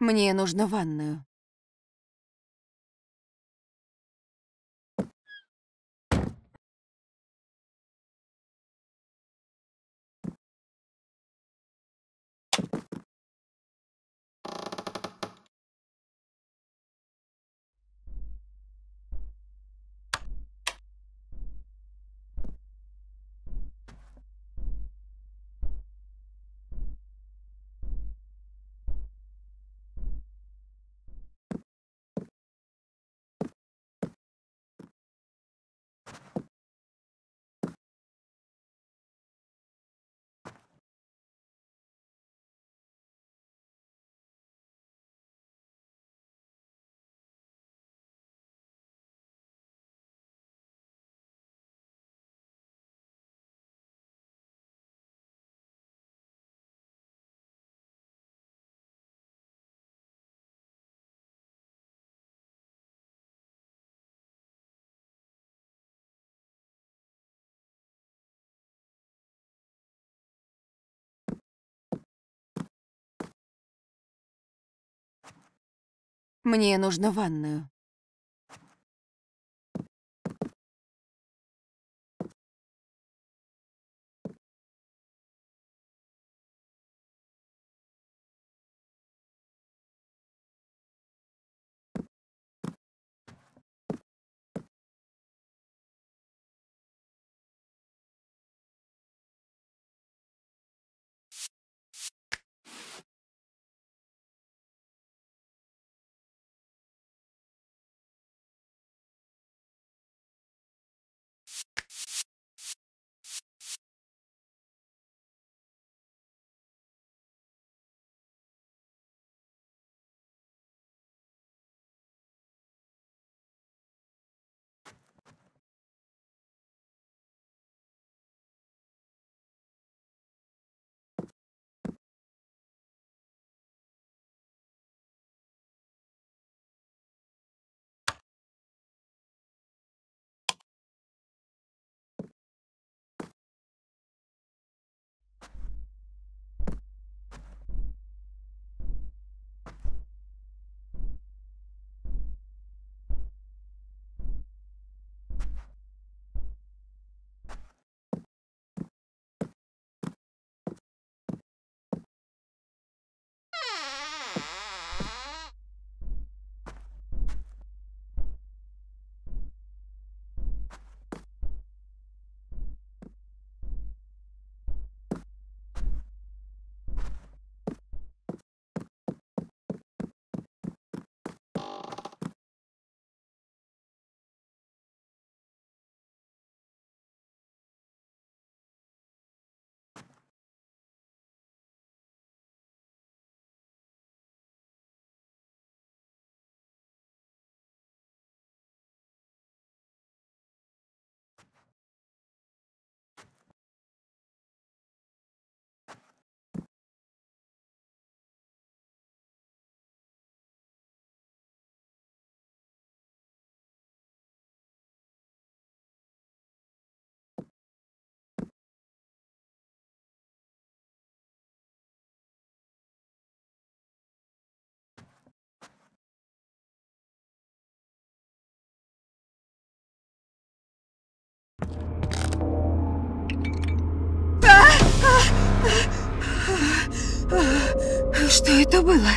Мне нужно ванную. Мне нужно ванную. Что это было?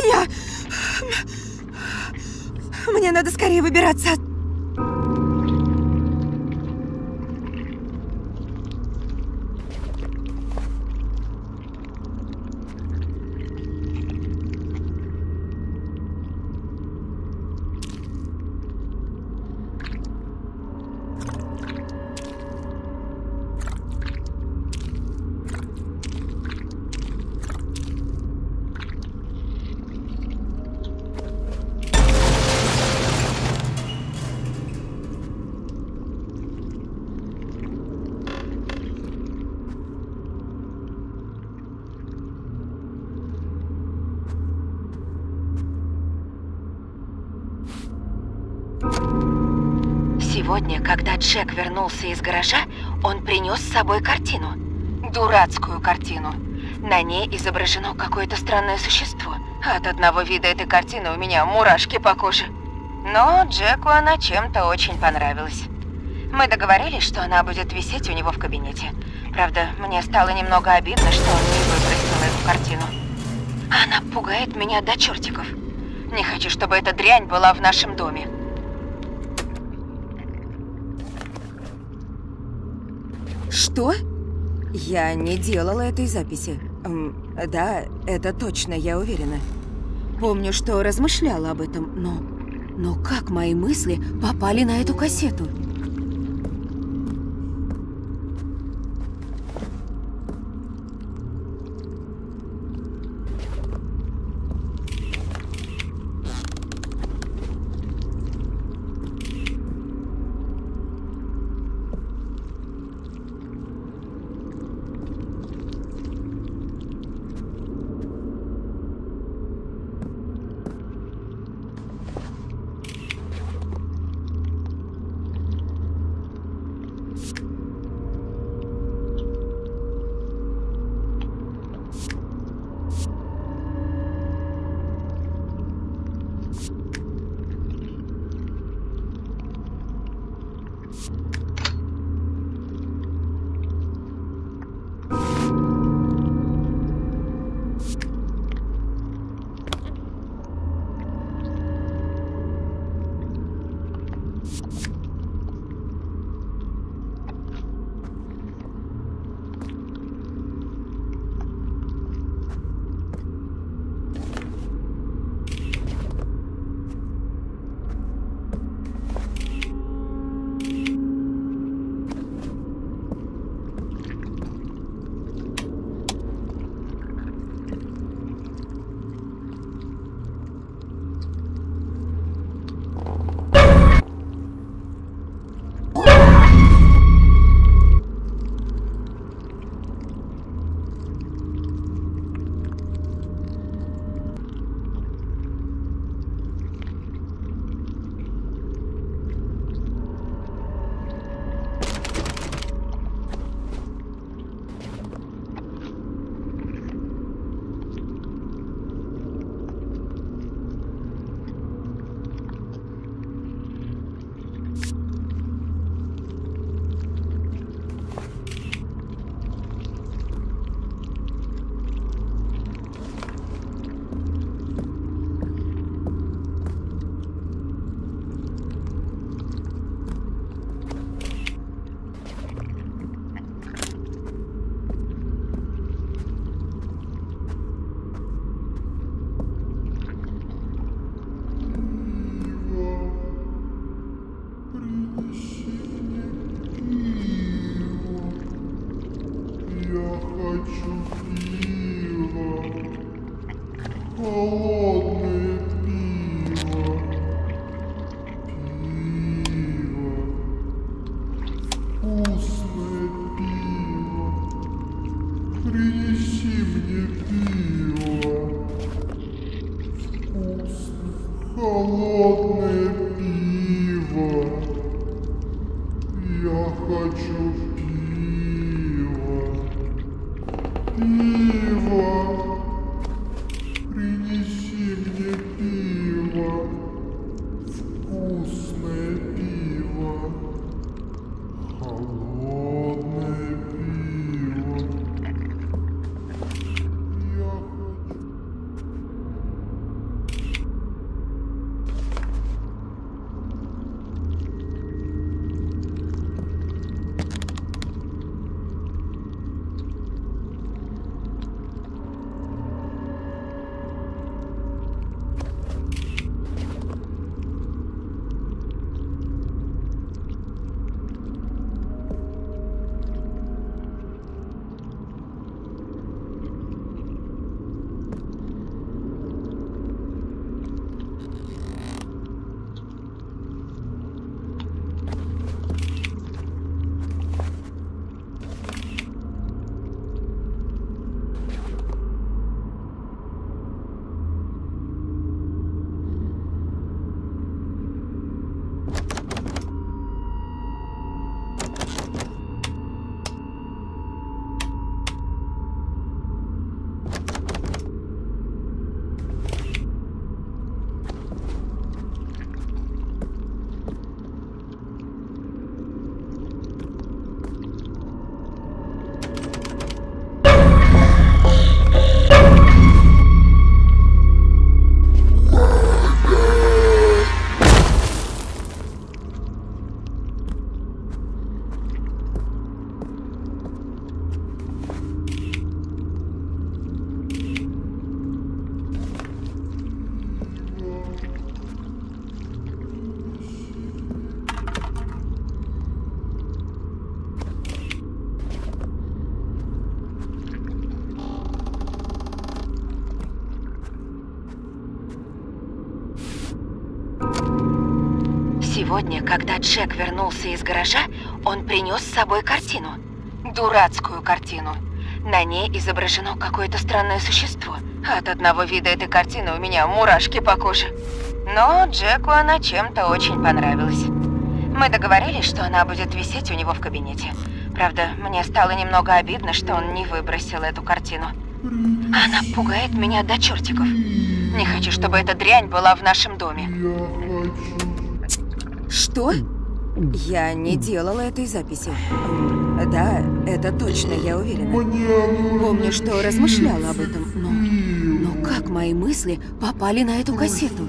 Хуйня? Мне надо скорее выбираться. Сегодня, когда Джек вернулся из гаража, он принес с собой картину. Дурацкую картину. На ней изображено какое-то странное существо. От одного вида этой картины у меня мурашки по коже. Но Джеку она чем-то очень понравилась. Мы договорились, что она будет висеть у него в кабинете. Правда, мне стало немного обидно, что он не выбросил эту картину. Она пугает меня до чертиков. Не хочу, чтобы эта дрянь была в нашем доме. Что? Я не делала этой записи. Да, это точно, я уверена. Помню, что размышляла об этом, но... Но как мои мысли попали на эту кассету? Я хочу пива. Холодное Сегодня, когда Джек вернулся из гаража, он принес с собой картину. Дурацкую картину. На ней изображено какое-то странное существо. От одного вида этой картины у меня мурашки по коже. Но Джеку она чем-то очень понравилась. Мы договорились, что она будет висеть у него в кабинете. Правда, мне стало немного обидно, что он не выбросил эту картину. Она пугает меня до чертиков. Не хочу, чтобы эта дрянь была в нашем доме. Что? Я не делала этой записи. Да, это точно, я уверена. Помню, что размышляла об этом, но... Но как мои мысли попали на эту кассету?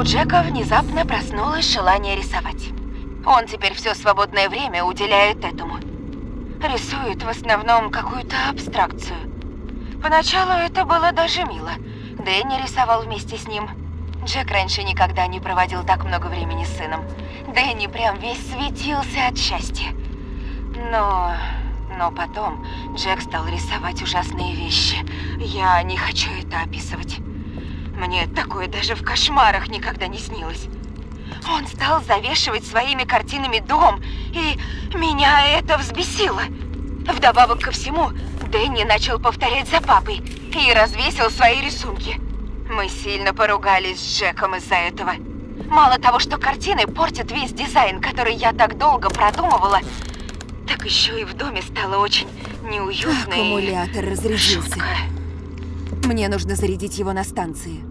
У Джека внезапно проснулось желание рисовать. Он теперь все свободное время уделяет этому. Рисует в основном какую-то абстракцию. Поначалу это было даже мило. Дэнни рисовал вместе с ним. Джек раньше никогда не проводил так много времени с сыном. Дэнни прям весь светился от счастья. Но... Но потом Джек стал рисовать ужасные вещи. Я не хочу это описывать. Мне такое даже в кошмарах никогда не снилось. Он стал завешивать своими картинами дом, и меня это взбесило. Вдобавок ко всему, Дэнни начал повторять за папой и развесил свои рисунки. Мы сильно поругались с Джеком из-за этого. Мало того, что картины портят весь дизайн, который я так долго продумывала, так еще и в доме стало очень неуютно и Аккумулятор разрядился. жутко. Мне нужно зарядить его на станции.